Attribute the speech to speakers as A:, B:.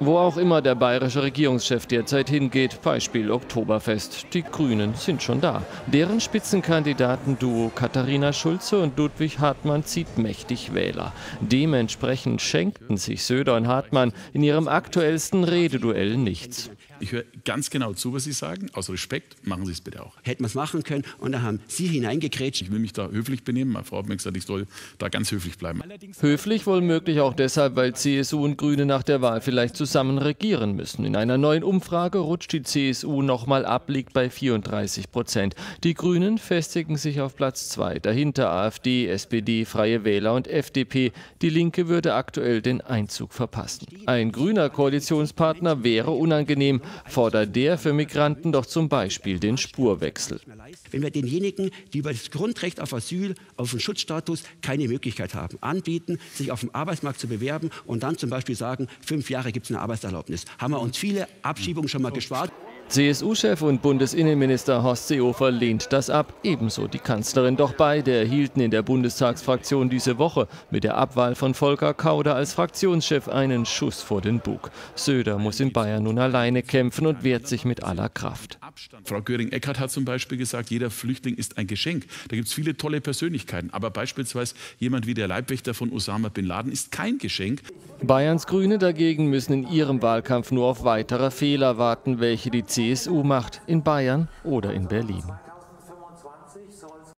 A: Wo auch immer der bayerische Regierungschef derzeit hingeht, Beispiel Oktoberfest, die Grünen sind schon da. Deren Spitzenkandidaten-Duo Katharina Schulze und Ludwig Hartmann zieht mächtig Wähler. Dementsprechend schenkten sich Söder und Hartmann in ihrem aktuellsten Rededuell nichts.
B: Ich höre ganz genau zu, was Sie sagen. Aus Respekt machen Sie es bitte auch.
C: Hätten wir es machen können und da haben Sie hineingekrätscht.
B: Ich will mich da höflich benehmen. Meine Frau hat mir gesagt, ich soll da ganz höflich bleiben.
A: Höflich wohl möglich auch deshalb, weil CSU und Grüne nach der Wahl vielleicht zusammen regieren müssen. In einer neuen Umfrage rutscht die CSU nochmal ab, liegt bei 34 Prozent. Die Grünen festigen sich auf Platz zwei. Dahinter AfD, SPD, Freie Wähler und FDP. Die Linke würde aktuell den Einzug verpassen. Ein grüner Koalitionspartner wäre unangenehm, fordert der für Migranten doch zum Beispiel den Spurwechsel.
C: Wenn wir denjenigen, die über das Grundrecht auf Asyl, auf den Schutzstatus keine Möglichkeit haben, anbieten, sich auf dem Arbeitsmarkt zu bewerben und dann zum Beispiel sagen, fünf Jahre gibt es eine Arbeitserlaubnis, haben wir uns viele Abschiebungen schon mal gespart.
A: CSU-Chef und Bundesinnenminister Horst Seehofer lehnt das ab, ebenso die Kanzlerin. Doch beide erhielten in der Bundestagsfraktion diese Woche mit der Abwahl von Volker Kauder als Fraktionschef einen Schuss vor den Bug. Söder muss in Bayern nun alleine kämpfen und wehrt sich mit aller Kraft.
B: Frau Göring-Eckardt hat zum Beispiel gesagt, jeder Flüchtling ist ein Geschenk. Da gibt es viele tolle Persönlichkeiten. Aber beispielsweise jemand wie der Leibwächter von Osama Bin Laden ist kein Geschenk.
A: Bayerns Grüne dagegen müssen in ihrem Wahlkampf nur auf weitere Fehler warten, welche die CSU macht, in Bayern oder in Berlin.